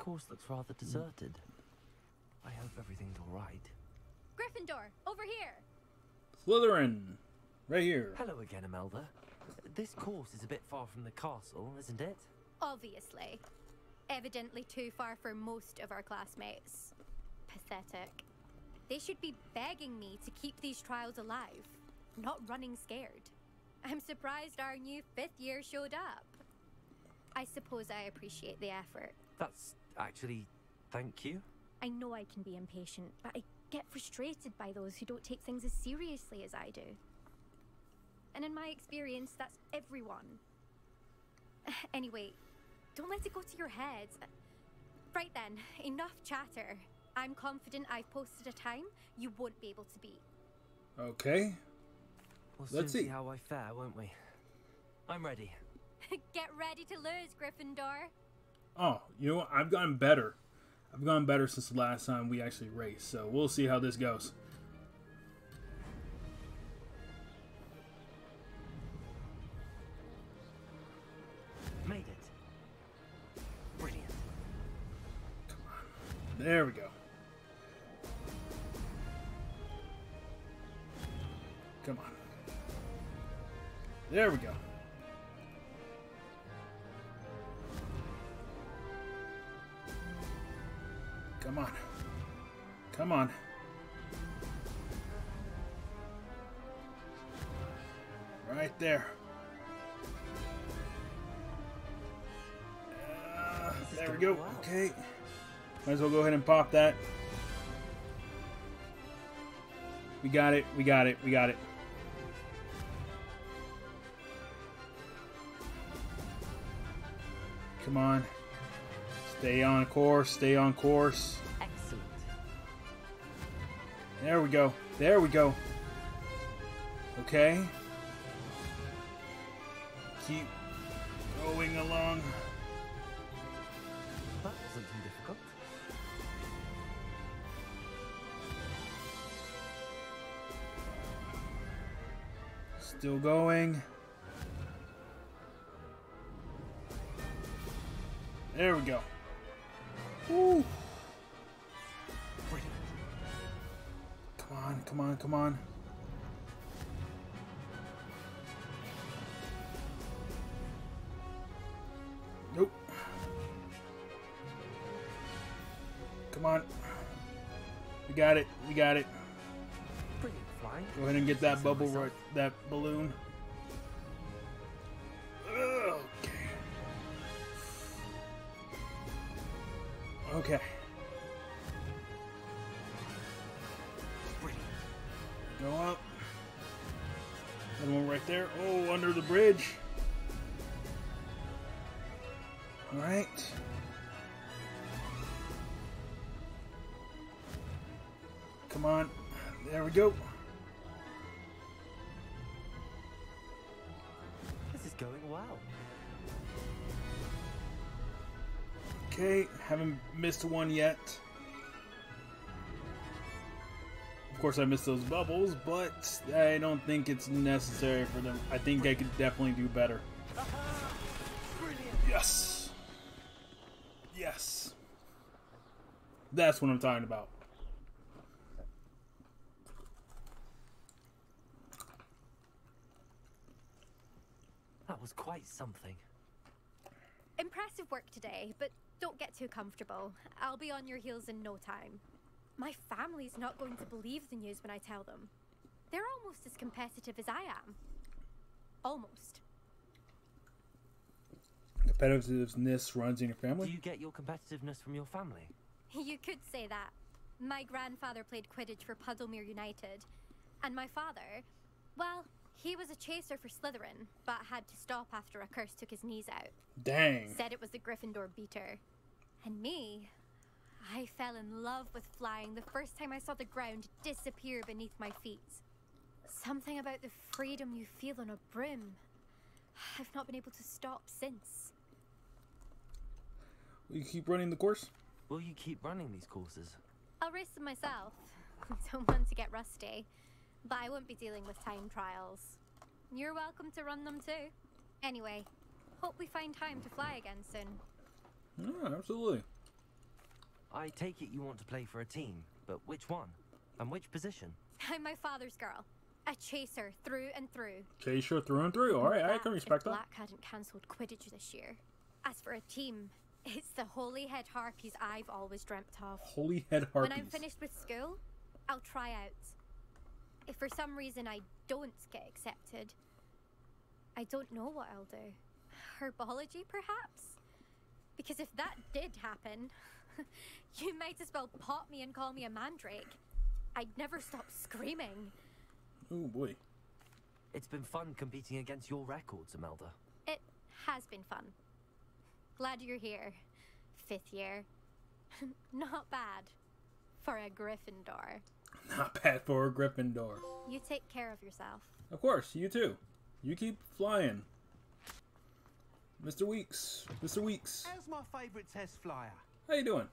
course looks rather mm. deserted. I hope everything's all right. Gryffindor, over here. Slytherin, right here. Hello again, Imelda. This course is a bit far from the castle, isn't it? Obviously. Evidently too far for most of our classmates. Pathetic. They should be begging me to keep these trials alive, not running scared. I'm surprised our new fifth year showed up. I suppose I appreciate the effort. That's actually. Thank you. I know I can be impatient, but I get frustrated by those who don't take things as seriously as I do. And in my experience, that's everyone. Anyway, don't let it go to your head. Right then, enough chatter. I'm confident I've posted a time you won't be able to beat. Okay. We'll Let's soon see. how I fare, won't we? I'm ready. Get ready to lose, Gryffindor. Oh, you know what? I've gotten better. I've gotten better since the last time we actually raced, so we'll see how this goes. Made it. Brilliant. Come on. There we go. Come on. There we go. Come on. Come on. Right there. Uh, there we go. Okay. Might as well go ahead and pop that. We got it. We got it. We got it. Come on. Stay on course. Stay on course. Excellent. There we go. There we go. Okay. Keep going along. That wasn't too difficult. Still going. There we go. Woo. Brilliant. Come on, come on, come on. Nope. Come on. We got it. We got it. Go ahead and get that bubble right, that balloon. Okay. Go up. Another one right there. Oh, under the bridge. All right. Come on. There we go. This is going well. Okay, haven't missed one yet. Of course, I missed those bubbles, but I don't think it's necessary for them. I think I could definitely do better. Yes! Yes! That's what I'm talking about. That was quite something. Impressive work today, but don't get too comfortable. I'll be on your heels in no time. My family's not going to believe the news when I tell them. They're almost as competitive as I am. Almost. Competitiveness runs in your Do family? you get your competitiveness from your family? You could say that. My grandfather played Quidditch for Puddlemere United. And my father, well, he was a chaser for Slytherin, but had to stop after a curse took his knees out. Dang. Said it was the Gryffindor beater. And me, I fell in love with flying the first time I saw the ground disappear beneath my feet. Something about the freedom you feel on a brim. I've not been able to stop since. Will you keep running the course? Will you keep running these courses? I'll race them myself. Don't want to get rusty. But I won't be dealing with time trials. You're welcome to run them too. Anyway, hope we find time to fly again soon. Yeah, absolutely. I take it you want to play for a team, but which one? And which position? I'm my father's girl. A chaser through and through. Chaser through and through. All right, I That can if respect that. Black hadn't cancelled Quidditch this year. As for a team, it's the Holyhead Harpies I've always dreamt of. Holy head When. I'm finished with school, I'll try out. If for some reason I don't get accepted, I don't know what I'll do. Herbology, perhaps? Because if that did happen, you might as well pop me and call me a mandrake. I'd never stop screaming. Oh boy. It's been fun competing against your records, Imelda. It has been fun. Glad you're here. Fifth year. Not bad for a Gryffindor. Not bad for a Gryffindor. You take care of yourself. Of course, you too. You keep flying. Mr. Weekes. Mr. Weekes. How's my favourite test flyer? How you doing?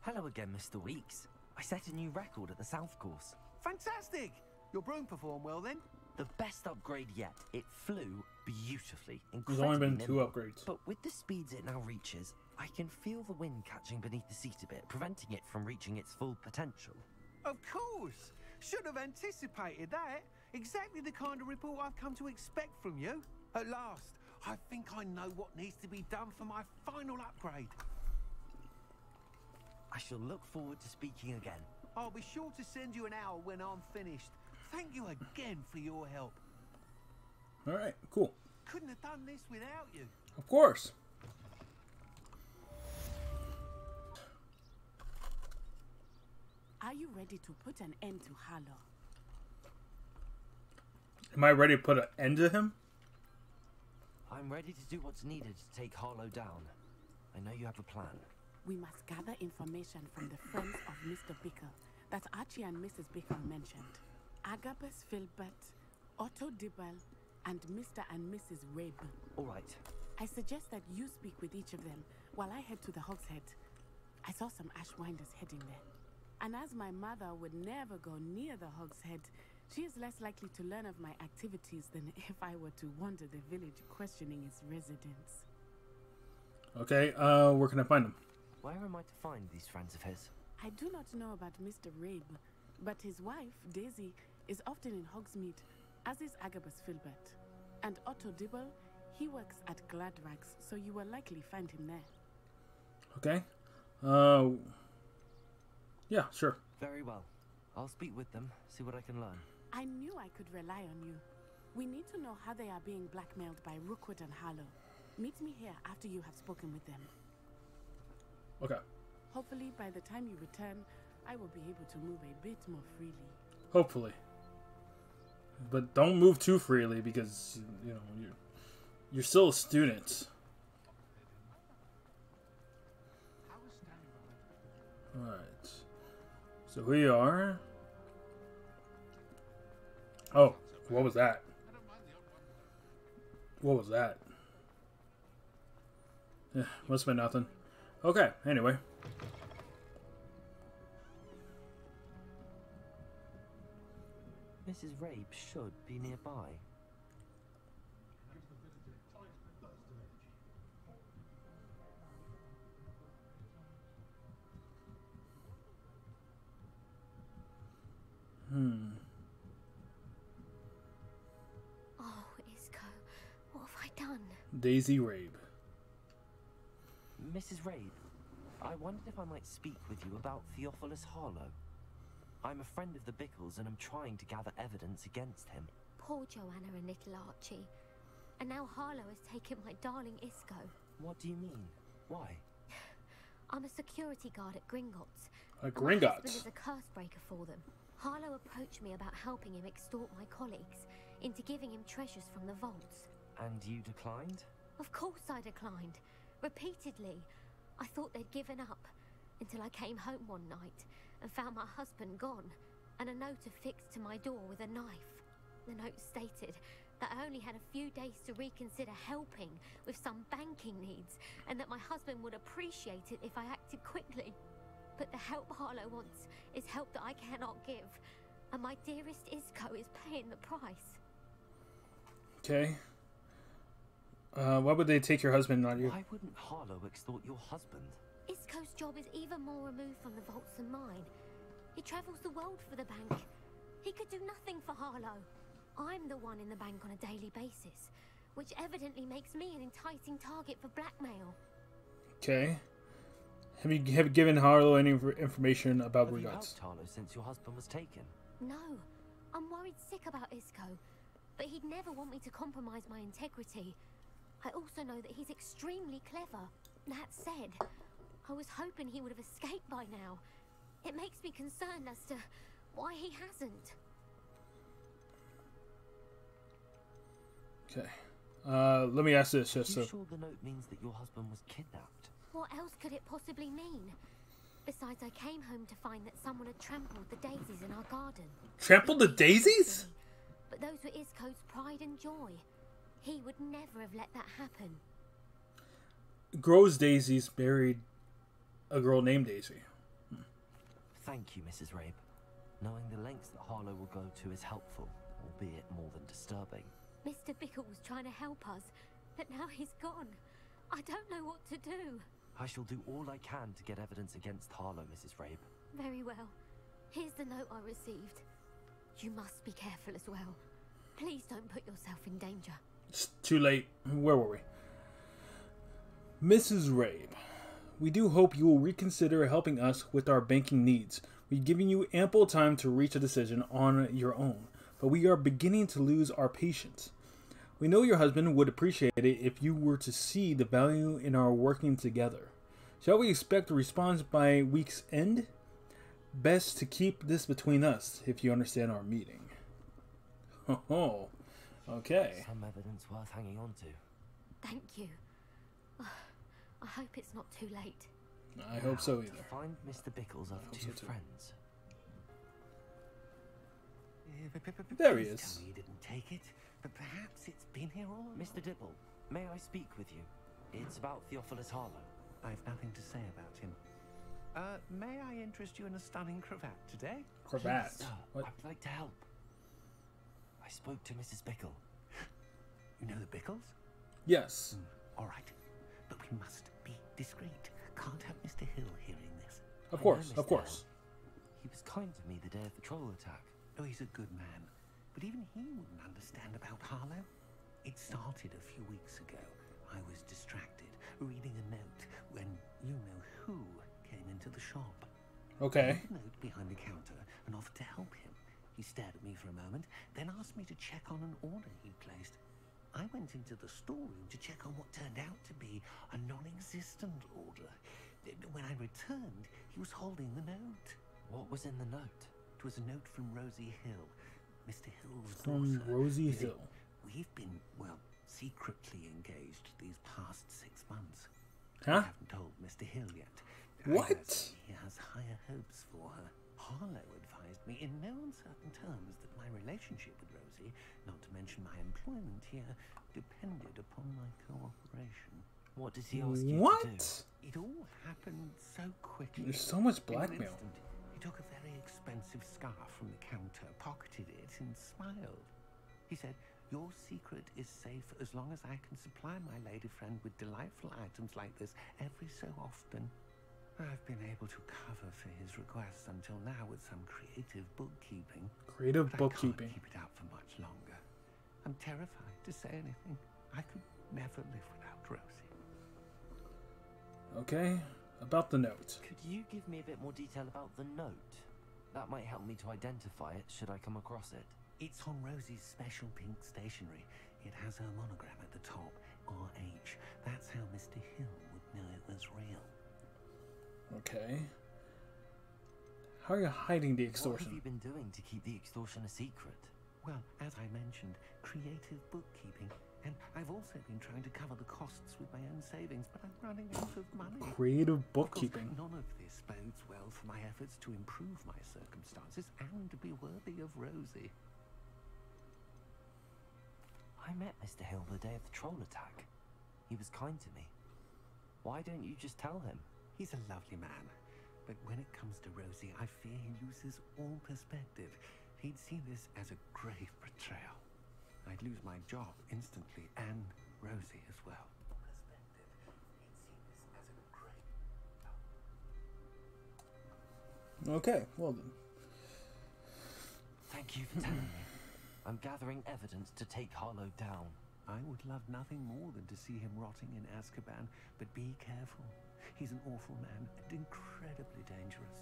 Hello again, Mr. Weekes. I set a new record at the South Course. Fantastic! Your broom performed well then? The best upgrade yet. It flew beautifully. There's only been incredibly two upgrades. But with the speeds it now reaches, I can feel the wind catching beneath the seat a bit, preventing it from reaching its full potential. Of course! Should have anticipated that. Exactly the kind of report I've come to expect from you. At last, I think I know what needs to be done for my final upgrade. I shall look forward to speaking again. I'll be sure to send you an hour when I'm finished. Thank you again for your help. All right, cool. Couldn't have done this without you. Of course. Are you ready to put an end to Harlow? Am I ready to put an end to him? I'm ready to do what's needed to take Harlow down. I know you have a plan. We must gather information from the friends of Mr. Bickle that Archie and Mrs. Bickle mentioned. Agabus Filbert, Otto Dibble, and Mr. and Mrs. Rabe. All right. I suggest that you speak with each of them while I head to the Hogshead. I saw some Ashwinders heading there. And as my mother would never go near the Hogshead, she is less likely to learn of my activities than if I were to wander the village questioning its residents. Okay, uh, where can I find him? Where am I to find these friends of his? I do not know about Mr. Rabe, but his wife, Daisy, is often in Hogsmeade, as is Agabus Filbert. And Otto Dibble, he works at Gladrags, so you will likely find him there. Okay. Uh, yeah, sure. Very well. I'll speak with them, see what I can learn. I knew I could rely on you. We need to know how they are being blackmailed by Rookwood and Harlow. Meet me here after you have spoken with them. Okay. Hopefully, by the time you return, I will be able to move a bit more freely. Hopefully. But don't move too freely because you know you're you're still a student. All right. So we are. Oh, what was that? What was that? Eh, must have been nothing. Okay. Anyway. Mrs. Rabe should be nearby. Daisy Rabe. Mrs. Rabe, I wondered if I might speak with you about Theophilus Harlow. I'm a friend of the Bickles and I'm trying to gather evidence against him. Poor Joanna and little Archie. And now Harlow has taken my darling Isco. What do you mean? Why? I'm a security guard at Gringotts. A and My husband is a curse breaker for them. Harlow approached me about helping him extort my colleagues into giving him treasures from the vaults. And you declined? Of course I declined. Repeatedly. I thought they'd given up until I came home one night and found my husband gone and a note affixed to my door with a knife. The note stated that I only had a few days to reconsider helping with some banking needs and that my husband would appreciate it if I acted quickly. But the help Harlow wants is help that I cannot give, and my dearest Isco is paying the price. Okay. Uh, why would they take your husband, not you? Why wouldn't Harlow extort your husband? Isco's job is even more removed from the vaults than mine. He travels the world for the bank. He could do nothing for Harlow. I'm the one in the bank on a daily basis, which evidently makes me an enticing target for blackmail. Okay. Have you have given Harlow any information about Have you regards? helped Harlow since your husband was taken? No, I'm worried sick about Isco, but he'd never want me to compromise my integrity. I also know that he's extremely clever. That said, I was hoping he would have escaped by now. It makes me concerned as to why he hasn't. Okay. Uh, let me ask this Are just you so. sure the note means that your husband was kidnapped? What else could it possibly mean? Besides, I came home to find that someone had trampled the daisies in our garden. Trampled the daisies? But those were Isco's pride and joy. He would never have let that happen. Grows daisies buried a girl named Daisy. Thank you, Mrs. Rabe. Knowing the lengths that Harlow will go to is helpful, albeit more than disturbing. Mr. Bickle was trying to help us, but now he's gone. I don't know what to do. I shall do all I can to get evidence against Harlow, Mrs. Rabe. Very well. Here's the note I received. You must be careful as well. Please don't put yourself in danger. It's too late. Where were we? Mrs. Rabe, we do hope you will reconsider helping us with our banking needs. We've given you ample time to reach a decision on your own, but we are beginning to lose our patience. We know your husband would appreciate it if you were to see the value in our working together. Shall we expect a response by week's end? Best to keep this between us, if you understand our meeting. Oh, okay. Some evidence worth hanging on to. Thank you. I hope it's not too late. I hope so To either. find Mr. Bickle's other two so friends. There he is. tell me you didn't take it, but perhaps it's been here all along. Mr. Dibble, may I speak with you? It's about Theophilus Harlow. I've nothing to say about him. Uh, may I interest you in a stunning cravat today? Cravat. Please, sir, What? I would like to help. I spoke to Mrs. Bickle. You know the Bickles? Yes. Mm, all right, but we must be discreet. Can't have Mr. Hill hearing this. Of I course, of course. He was kind to me the day of the troll attack. Oh, he's a good man, but even he wouldn't understand about Harlow. It started a few weeks ago. I was distracted, reading a note when you know who came into the shop. Okay. I note behind the counter and offered to help him. He stared at me for a moment, then asked me to check on an order he'd placed. I went into the storeroom to check on what turned out to be a non-existent order. When I returned, he was holding the note. What was in the note? It was a note from Rosie Hill, Mr. Hill's From daughter. Rosie You see, Hill. We've been, well, secretly engaged these past six months. Huh? I haven't told Mr. Hill yet. What? He has higher hopes for her. Harlow advised me in no uncertain terms that my relationship with Rosie, not to mention my employment here, depended upon my cooperation. What does he ask you to do? What? It all happened so quickly. There's so much In blackmail. instant, he took a very expensive scarf from the counter, pocketed it, and smiled. He said, Your secret is safe as long as I can supply my lady friend with delightful items like this every so often. I've been able to cover for his requests until now with some creative bookkeeping. Creative but bookkeeping. I can't keep it up for much longer. I'm terrified to say anything. I could never live without Rosie. Okay. About the note. Could you give me a bit more detail about the note? That might help me to identify it should I come across it. It's on Rosie's special pink stationery. It has her monogram at the top, RH. That's how Mr. Hill would know it was real. Okay. How are you hiding the extortion? What have you been doing to keep the extortion a secret? Well, as I mentioned, creative bookkeeping. And I've also been trying to cover the costs with my own savings, but I'm running out of money. Creative Of course, bookkeeping. none of this bodes well for my efforts to improve my circumstances and be worthy of Rosie. I met Mr. Hill the day of the troll attack. He was kind to me. Why don't you just tell him? He's a lovely man, but when it comes to Rosie, I fear he loses all perspective. He'd see this as a grave betrayal. I'd lose my job instantly and Rosie as well. Okay, well then. Thank you for telling me. I'm gathering evidence to take Harlow down. I would love nothing more than to see him rotting in Azkaban, but be careful. He's an awful man and incredibly dangerous.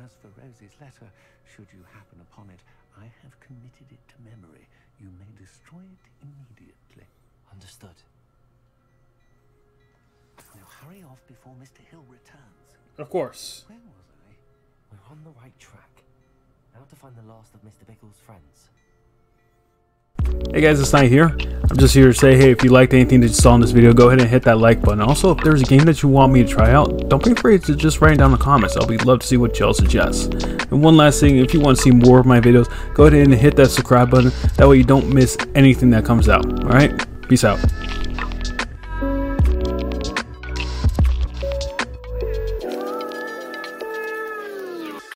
As for Rosie's letter, should you happen upon it, I have committed it to memory. You may destroy it immediately. Understood. Now hurry off before Mr. Hill returns. Of course. Where was I? We're on the right track. Now to find the last of Mr. Bickle's friends. Hey guys, it's Night here. I'm just here to say, hey, if you liked anything that you saw in this video, go ahead and hit that like button. Also, if there's a game that you want me to try out, don't be afraid to just write it down in the comments. I'll be love to see what y'all suggest. And one last thing, if you want to see more of my videos, go ahead and hit that subscribe button. That way you don't miss anything that comes out. Alright? Peace out.